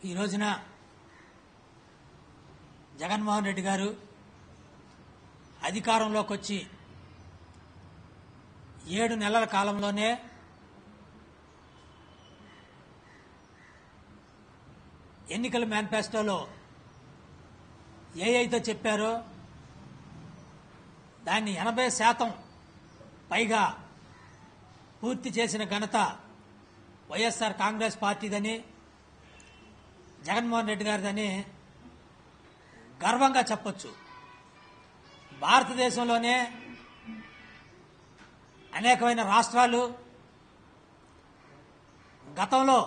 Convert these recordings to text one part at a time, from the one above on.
ఈ రోజున జగన్మోహన్ రెడ్డి గారు అధికారంలోకి వచ్చి ఏడు నెలల కాలంలోనే ఎన్నికల మేనిఫెస్టోలో ఏ అయితే చెప్పారో దాన్ని ఎనభై శాతం పైగా పూర్తి చేసిన ఘనత వైఎస్ఆర్ కాంగ్రెస్ పార్టీదని జగన్మోహన్ రెడ్డి గారిదని గర్వంగా చెప్పొచ్చు. భారతదేశంలోనే అనేకమైన రాష్ట్రాలు గతంలో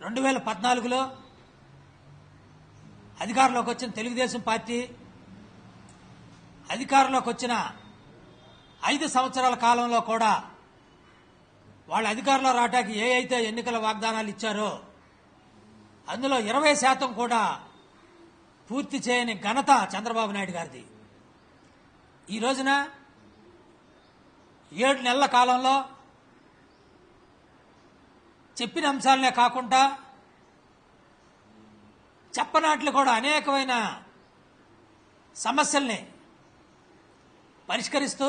రెండు వేల పద్నాలుగులో అధికారంలోకి వచ్చిన తెలుగుదేశం పార్టీ అధికారంలోకి వచ్చిన ఐదు సంవత్సరాల కాలంలో కూడా వాళ్ళ అధికారంలో రావడానికి ఏ అయితే ఎన్నికల వాగ్దానాలు ఇచ్చారో అందులో ఇరవై శాతం కూడా పూర్తి చేయని ఘనత చంద్రబాబు నాయుడు గారిది. ఈ రోజున ఏడు నెలల కాలంలో చెప్పిన అంశాలనే కాకుండా చెప్పనాట్లు కూడా అనేకమైన సమస్యల్ని పరిష్కరిస్తూ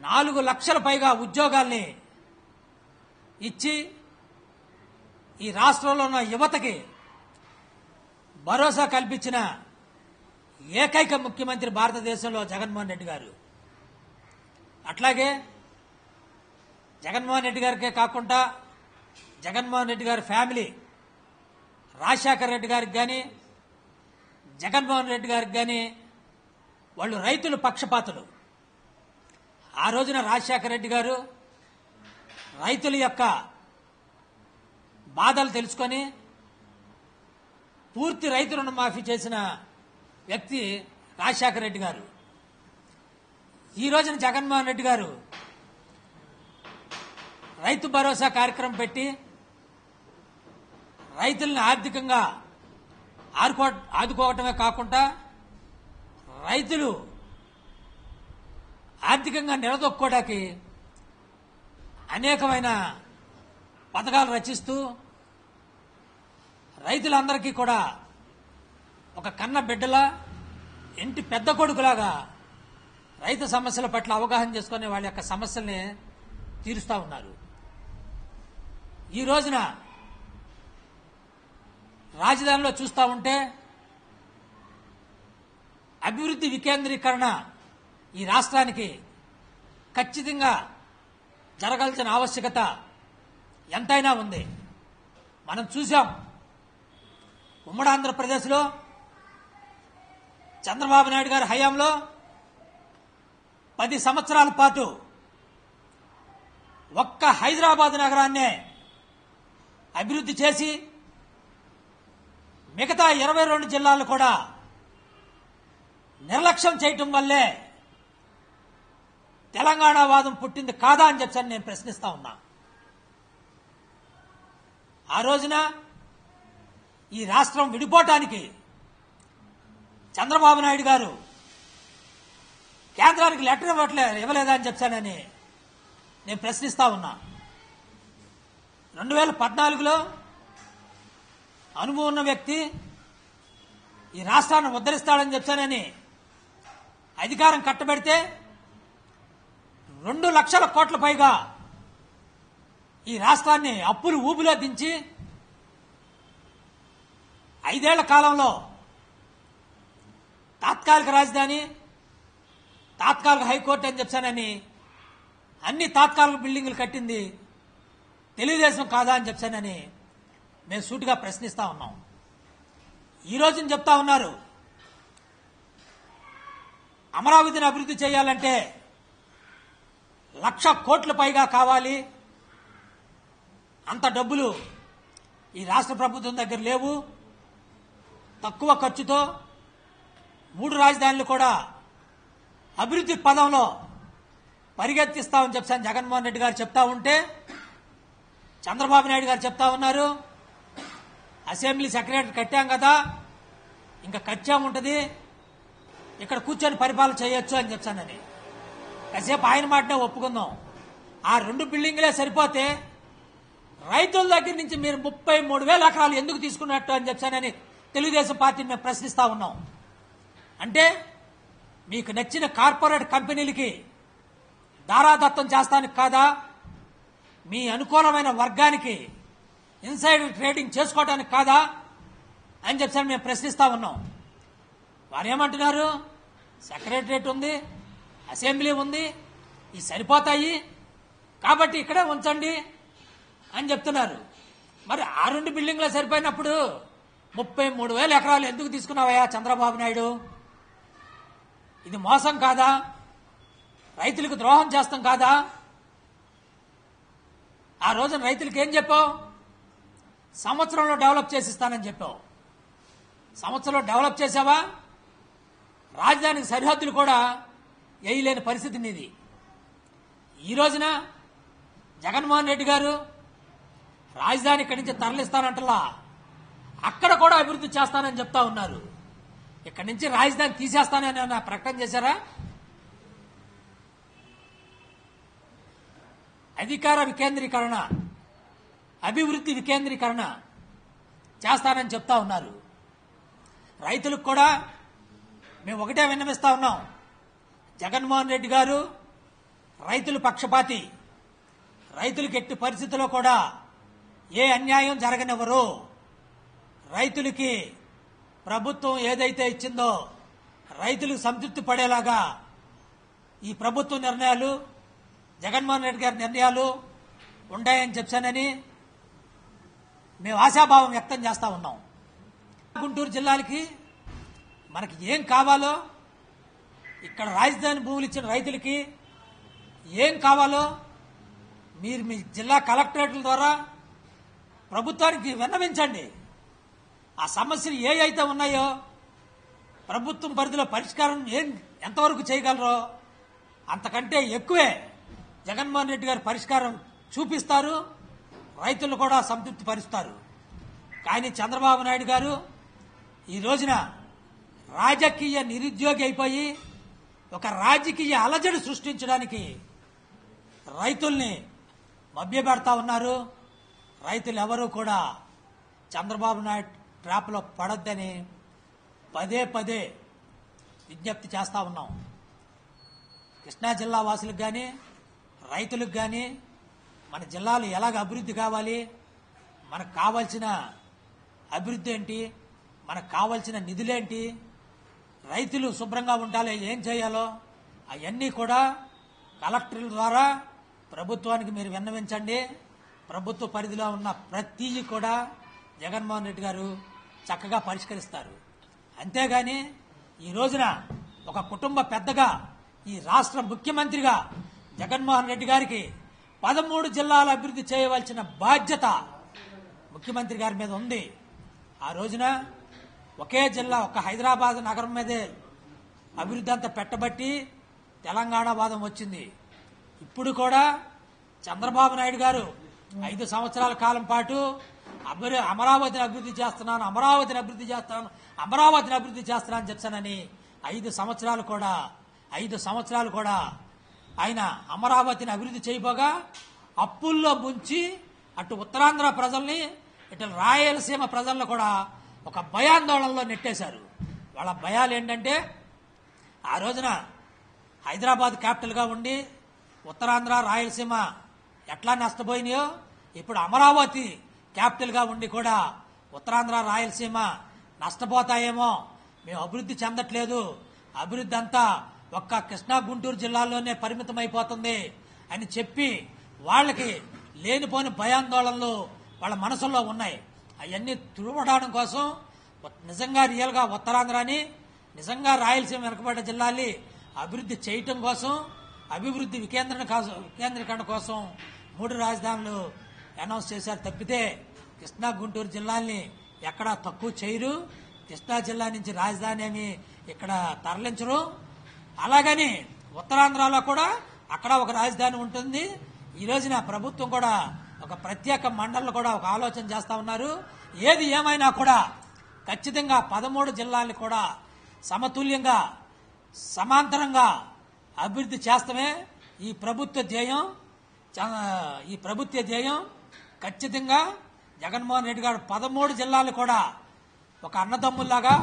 నాలుగు లక్షల పైగా ఉద్యోగాల్ని ఇచ్చి ఈ రాష్ట్రంలో ఉన్న యువతకి భరోసా కల్పించిన ఏకైక ముఖ్యమంత్రి భారతదేశంలో జగన్మోహన్ రెడ్డి గారు. అట్లాగే జగన్మోహన్ రెడ్డి గారికే కాకుండా జగన్మోహన్ రెడ్డి గారి ఫ్యామిలీ రాజశేఖర రెడ్డి గారికి కానీ జగన్మోహన్ రెడ్డి గారికి కానీ వాళ్ళు రైతులు పక్షపాతులు. ఆ రోజున రాజశేఖర రెడ్డి గారు రైతుల యొక్క బాధలు తెలుసుకొని పూర్తి రైతు రుణమాఫీ చేసిన వ్యక్తి రాజశేఖర రెడ్డి గారు. ఈ రోజున జగన్మోహన్ రెడ్డి గారు రైతు భరోసా కార్యక్రమం పెట్టి రైతులను ఆర్థికంగా ఆదుకో ఆదుకోవటమే కాకుండా రైతులు ఆర్థికంగా నిలదొక్కోవడానికి అనేకమైన పథకాలు రచిస్తూ రైతులందరికీ కూడా ఒక కన్న బిడ్డలా ఇంటి పెద్ద కొడుకులాగా రైతు సమస్యల పట్ల అవగాహన చేసుకునే వాళ్ళ యొక్క సమస్యల్ని తీరుస్తూ ఉన్నారు. ఈ రోజున రాజధానిలో చూస్తూ ఉంటే అభివృద్ధి వికేంద్రీకరణ ఈ రాష్ట్రానికి ఖచ్చితంగా జరగాల్సిన ఆవశ్యకత ఎంతైనా ఉంది. మనం చూసాం ఉమ్మడి ఆంధ్రప్రదేశ్లో చంద్రబాబు నాయుడు గారి హయాంలో పది సంవత్సరాల పాటు ఒక్క హైదరాబాద్ నగరాన్నే అభివృద్ధి చేసి మిగతా ఇరవై రెండు జిల్లాలు కూడా నిర్లక్ష్యం చేయటం వల్లే తెలంగాణ వాదం పుట్టింది కాదా అని చెప్పని నేను ప్రశ్నిస్తా ఉన్నా. ఆ రోజున ఈ రాష్ట్రం విడిపోవటానికి చంద్రబాబు నాయుడు గారు కేంద్రానికి లెటర్ ఇవ్వట్లే ఇవ్వలేదా అని చెప్పానని నేను ప్రశ్నిస్తా ఉన్నా. రెండు వేల పద్నాలుగులో అనుభవం ఉన్న వ్యక్తి ఈ రాష్ట్రాన్ని ఉద్ధరిస్తాడని చెప్పానని అధికారం కట్టబెడితే రెండు లక్షల కోట్ల పైగా ఈ రాష్ట్రాన్ని అప్పులు ఊబిలో దించి ఐదేళ్ళ కాలంలో తాత్కాలిక రాజధాని తాత్కాలిక హైకోర్టు అని చెప్పానని అన్ని తాత్కాలిక బిల్డింగులు కట్టింది తెలుగుదేశం కాదా అని చెప్పానని మేము సూటిగా ప్రశ్నిస్తా ఉన్నాం. ఈ రోజున చెప్తా ఉన్నారు అమరావతిని అభివృద్ధి చేయాలంటే లక్ష కోట్ల పైగా కావాలి. అంత డబ్బులు ఈ రాష్ట్ర ప్రభుత్వం దగ్గర లేవు. తక్కువ ఖర్చుతో మూడు రాజధానులు కూడా అభివృద్ధి పదంలో పరిగెత్తిస్తామని చెప్పాను జగన్మోహన్ రెడ్డి గారు చెప్తా ఉంటే చంద్రబాబు నాయుడు గారు చెప్తా ఉన్నారు అసెంబ్లీ సెక్రటరీ కట్టాం కదా ఇంకా కచ్చాముంటది ఇక్కడ కూర్చొని పరిపాలన చేయొచ్చు అని చెప్పానని కాసేపు ఆయన మాటనే ఒప్పుకుందాం. ఆ రెండు బిల్డింగ్లే సరిపోతే రైతుల దగ్గర నుంచి మీరు ముప్పై మూడు వేల ఎకరాలు ఎందుకు తీసుకున్నట్టు అని చెప్పానని తెలుగుదేశం పార్టీని మేము ప్రశ్నిస్తా ఉన్నాం. అంటే మీకు నచ్చిన కార్పొరేట్ కంపెనీలకి దారాదత్తం చేస్తానికి కాదా? మీ అనుకూలమైన వర్గానికి ఇన్సైడ్ ట్రేడింగ్ చేసుకోవటానికి కాదా? అని చెప్పి మేము ప్రశ్నిస్తా ఉన్నాం. వారు ఏమంటున్నారు? సెక్రటరేట్ ఉంది అసెంబ్లీ ఉంది ఇవి సరిపోతాయి. కాబట్టి ఇక్కడే ఉంచండి అని చెప్తున్నారు. మరి ఆ రెండు బిల్డింగ్లో సరిపోయినప్పుడు ముప్పై మూడు వేల ఎకరాలు ఎందుకు తీసుకున్నావయ్యా చంద్రబాబు నాయుడు? ఇది మోసం కాదా? రైతులకు ద్రోహం చేస్తాం కాదా? ఆ రోజున రైతులకు ఏం చెప్పావు? సంవత్సరంలో డెవలప్ చేసిస్తానని చెప్పావు. సంవత్సరంలో డెవలప్ చేసావా రాజధానికి సరిహద్దులు కూడా వేయలేని పరిస్థితి నీది. ఈ రోజున జగన్మోహన్ రెడ్డి గారు రాజధాని ఇక్కడి నుంచి తరలిస్తానంటలా. అక్కడ కూడా అభివృద్ధి చేస్తానని చెప్తా ఉన్నారు. ఇక్కడి నుంచి రాజధాని తీసేస్తానని ప్రకటన చేశారా? అధికార వికేంద్రీకరణ అభివృద్ధి వికేంద్రీకరణ చేస్తానని చెప్తా ఉన్నారు. రైతులకు కూడా మేము ఒకటే విన్నవిస్తా ఉన్నాం. జగన్మోహన్ రెడ్డి గారు రైతుల పక్షపాతి. రైతులకు ఎట్టి పరిస్థితుల్లో కూడా ఏ అన్యాయం జరగనివ్వరు. రైతులకి ప్రభుత్వం ఏదైతే ఇచ్చిందో రైతులకు సంతృప్తి పడేలాగా ఈ ప్రభుత్వ నిర్ణయాలు జగన్మోహన్ రెడ్డి గారి నిర్ణయాలు ఉంటాయని చెప్పానని మేము ఆశాభావం వ్యక్తం చేస్తూ ఉన్నాం. గుంటూరు జిల్లాలకి మనకి ఏం కావాలో ఇక్కడ రాజధాని భూములు ఇచ్చిన రైతులకి ఏం కావాలో మీరు మీ జిల్లా కలెక్టరేట్ల ద్వారా ప్రభుత్వానికి విన్నవించండి. ఆ సమస్యలు ఏ అయితే ఉన్నాయో ప్రభుత్వం పరిధిలో పరిష్కారం ఏం ఎంతవరకు చేయగలరో అంతకంటే ఎక్కువే జగన్మోహన్ రెడ్డి గారు పరిష్కారం చూపిస్తారు రైతులు కూడా సంతృప్తి పరుస్తారు. కానీ చంద్రబాబు నాయుడు గారు ఈ రోజున రాజకీయ నిరుద్యోగి అయిపోయి ఒక రాజకీయ అలజడి సృష్టించడానికి రైతుల్ని మభ్యపెడతా ఉన్నారు. రైతులు ఎవరూ కూడా చంద్రబాబు నాయుడు ట్రాప్లో పడొద్దని పదే పదే విజ్ఞప్తి చేస్తా ఉన్నాం. కృష్ణా జిల్లా వాసులకు కానీ రైతులకు కానీ మన జిల్లాలు ఎలాగ అభివృద్ధి కావాలి మనకు కావాల్సిన అభివృద్ధి ఏంటి మనకు కావాల్సిన నిధులేంటి రైతులు శుభ్రంగా ఉండాలి ఏం చేయాలో అవన్నీ కూడా కలెక్టర్ల ద్వారా ప్రభుత్వానికి మీరు విన్నవించండి. ప్రభుత్వ పరిధిలో ఉన్న ప్రతిదీ కూడా జగన్మోహన్ రెడ్డి గారు చక్కగా పరిష్కరిస్తారు. అంతేగాని ఈ రోజున ఒక కుటుంబ పెద్దగా ఈ రాష్ట్ర ముఖ్యమంత్రిగా జగన్మోహన్ రెడ్డి గారికి పదమూడు జిల్లాల అభివృద్ధి చేయవలసిన బాధ్యత ముఖ్యమంత్రి గారి మీద ఉంది. ఆ రోజున ఒకే జిల్లా ఒక హైదరాబాద్ నగరం మీదే అభివృద్ధి అంతా పెట్టబట్టి తెలంగాణ వాదం వచ్చింది. ఇప్పుడు కూడా చంద్రబాబు నాయుడు గారు ఐదు సంవత్సరాల కాలం పాటు అమర- అమరావతిని అభివృద్ధి చేస్తున్నాను అమరావతిని అభివృద్ధి చేస్తాను అమరావతిని అభివృద్ధి చేస్తున్నాను చెప్తానని ఐదు సంవత్సరాలు కూడా ఐదు సంవత్సరాలు కూడా ఆయన అమరావతిని అభివృద్ధి చేయబోగా అప్పుల్లో ముంచి అటు ఉత్తరాంధ్ర ప్రజల్ని ఇటు రాయలసీమ ప్రజలను కూడా ఒక భయాందోళనలో నెట్టేశారు. వాళ్ళ భయాలు ఏంటంటే ఆ రోజున హైదరాబాద్ క్యాపిటల్గా ఉండి ఉత్తరాంధ్ర రాయలసీమ ఎట్లా నష్టపోయినాయో ఇప్పుడు అమరావతి క్యాపిటల్గా ఉండి కూడా ఉత్తరాంధ్ర రాయలసీమ నష్టపోతాయేమో. మేము అభివృద్ధి చెందట్లేదు. అభివృద్ధి అంతా ఒక్క కృష్ణా గుంటూరు జిల్లాలోనే పరిమితమైపోతుంది అని చెప్పి వాళ్ళకి లేనిపోని భయాందోళనలు వాళ్ళ మనసుల్లో ఉన్నాయి. అవన్నీ తుడవడం కోసం నిజంగా రియల్గా ఉత్తరాంధ్రాని నిజంగా రాయలసీమ వెనుకబడ్డ జిల్లాల్ని అభివృద్ధి చేయటం కోసం అభివృద్ధి వికేంద్రణ కోసం వికేంద్రీకరణ కోసం మూడు రాజధానులు అనౌన్స్ చేశారు తప్పితే కృష్ణా గుంటూరు జిల్లాల్ని ఎక్కడా తక్కువ చేయరు. కృష్ణా జిల్లా నుంచి రాజధాని అని ఇక్కడ తరలించరు. అలాగని ఉత్తరాంధ్రలో కూడా అక్కడ ఒక రాజధాని ఉంటుంది. ఈ రోజున ప్రభుత్వం కూడా ఒక ప్రత్యేక మండలిని కూడా ఒక ఆలోచన చేస్తా ఉన్నారు. ఏది ఏమైనా కూడా ఖచ్చితంగా పదమూడు జిల్లాల్ని కూడా సమతుల్యంగా సమాంతరంగా అభివృద్ధి చేస్తమే. ఈ ప్రభుత్వ ధ్యేయం చ- ఈ ప్రభుత్వ ధ్యేయం ఖచ్చితంగా జగన్మోహన్ రెడ్డి గారు పదమూడు జిల్లాలు కూడా ఒక అన్నదమ్ముల్లాగా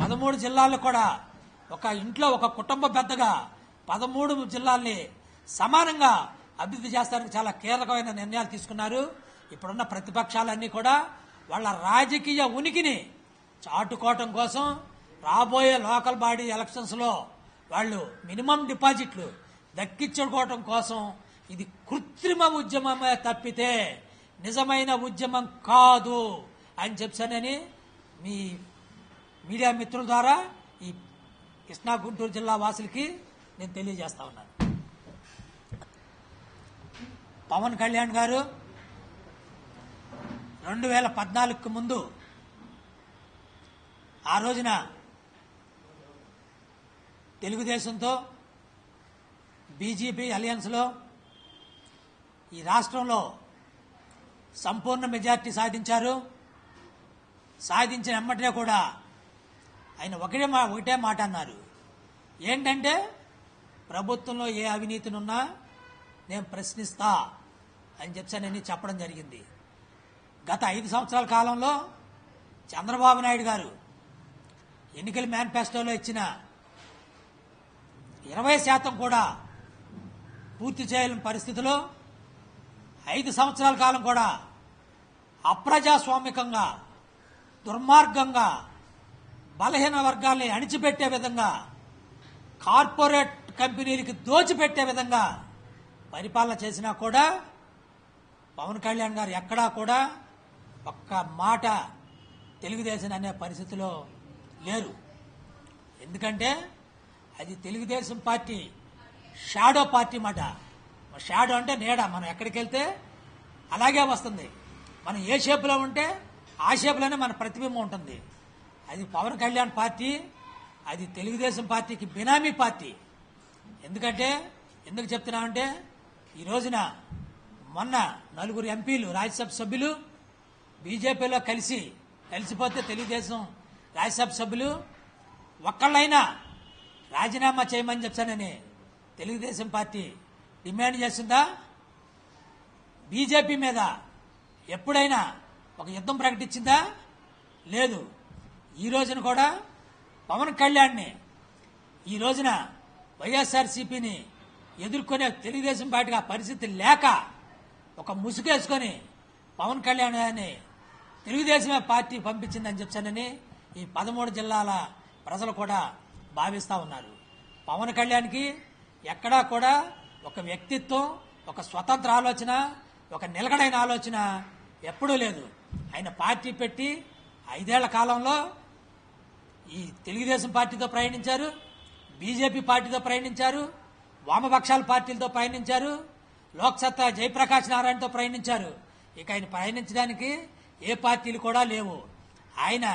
పదమూడు జిల్లాలు కూడా ఒక ఇంట్లో ఒక కుటుంబ పెద్దగా పదమూడు జిల్లాల్ని సమానంగా అభివృద్ధి చేస్తానికి చాలా కీలకమైన నిర్ణయాలు తీసుకున్నారు. ఇప్పుడున్న ప్రతిపక్షాలన్నీ కూడా వాళ్ళ రాజకీయ ఉనికిని చాటుకోవటం కోసం రాబోయే లోకల్ బాడీ ఎలక్షన్స్లో వాళ్ళు మినిమం డిపాజిట్లు దక్కించుకోవటం కోసం ఇది కృత్రిమ ఉద్యమమే తప్పితే నిజమైన ఉద్యమం కాదు అని చెప్పానని మీ మీడియా మిత్రుల ద్వారా ఈ కృష్ణా గుంటూరు జిల్లా వాసులకి నేను తెలియజేస్తా ఉన్నాను. పవన్ కళ్యాణ్ గారు రెండు వేల పద్నాలుగుకు ముందు ఆ రోజున తెలుగుదేశంతో బీజేపీ అలయన్స్లో ఈ రాష్ట్రంలో సంపూర్ణ మెజార్టీ సాధించారు. సాధించిన ఎమ్మటే కూడా ఆయన ఒకటే మా ఒకటే మాట అన్నారు. ఏంటంటే ప్రభుత్వంలో ఏ అవినీతినున్నా నేను ప్రశ్నిస్తా అని చెప్పానని చెప్పడం జరిగింది. గత ఐదు సంవత్సరాల కాలంలో చంద్రబాబు నాయుడు గారు ఎన్నికల మేనిఫెస్టోలో ఇచ్చిన ఇరవై శాతం కూడా పూర్తి చేయలేని పరిస్థితిలో ఐదు సంవత్సరాల కాలం కూడా అప్రజాస్వామికంగా దుర్మార్గంగా బలహీన వర్గాల్ని అణిచిపెట్టే విధంగా కార్పొరేట్ కంపెనీలకి దోచిపెట్టే విధంగా పరిపాలన చేసినా కూడా పవన్ కళ్యాణ్ గారు ఎక్కడా కూడా ఒక్క మాట తెలుగుదేశం అనే పరిస్థితిలో లేరు. ఎందుకంటే అది తెలుగుదేశం పార్టీ షాడో పార్టీ మాట. షాడో అంటే నీడ. మనం ఎక్కడికి వెళ్తే అలాగే వస్తుంది. మనం ఏ షేప్లో ఉంటే ఆ షేప్లోనే మన ప్రతిబింబం ఉంటుంది. అది పవన్ కళ్యాణ్ పార్టీ అది తెలుగుదేశం పార్టీకి బినామీ పార్టీ. ఎందుకంటే ఎందుకు చెప్తున్నామంటే ఈ రోజున మొన్న నలుగురు ఎంపీలు రాజ్యసభ సభ్యులు బీజేపీలో కలిసి కలిసిపోతే తెలుగుదేశం రాజ్యసభ సభ్యులు ఒక్కళ్ళైనా రాజీనామా చేయమని చెప్తానని తెలుగుదేశం పార్టీ డిమాండ్ చేసిందా? బీజేపీ మీద ఎప్పుడైనా ఒక యుద్ధం ప్రకటించిందా? లేదు. ఈ రోజున కూడా పవన్ కళ్యాణ్ని ఈ రోజున వైఎస్ఆర్సీపీని ఎదుర్కొనే తెలుగుదేశం పార్టీకి ఆ పరిస్థితి లేక ఒక ముసుగేసుకొని పవన్ కళ్యాణ్ గారిని తెలుగుదేశమే పార్టీ పంపించిందని చెప్పానని ఈ పదమూడు జిల్లాల ప్రజలు కూడా భావిస్తూ ఉన్నారు. పవన్ కళ్యాణ్కి ఎక్కడా కూడా ఒక వ్యక్తిత్వం ఒక స్వతంత్ర ఆలోచన ఒక నిలకడైన ఆలోచన ఎప్పుడూ లేదు. ఆయన పార్టీ పెట్టి ఐదేళ్ళ కాలంలో ఈ తెలుగుదేశం పార్టీతో ప్రయాణించారు బీజేపీ పార్టీతో ప్రయాణించారు వామపక్షాల పార్టీలతో ప్రయాణించారు లోక్సత్తా జయప్రకాష్ నారాయణతో ప్రయాణించారు. ఇక ఆయన ప్రయాణించడానికి ఏ పార్టీలు కూడా లేవు. ఆయన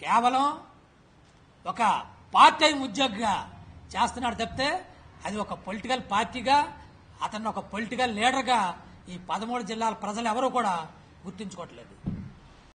కేవలం ఒక పార్ట్ టైం ఉద్యోగిగా చేస్తున్నాడు తప్పితే అది ఒక పొలిటికల్ పార్టీగా అతన్ని ఒక పొలిటికల్ లీడర్గా ఈ పదమూడు జిల్లాల ప్రజలు ఎవరూ కూడా గుర్తించుకోవట్లేదు.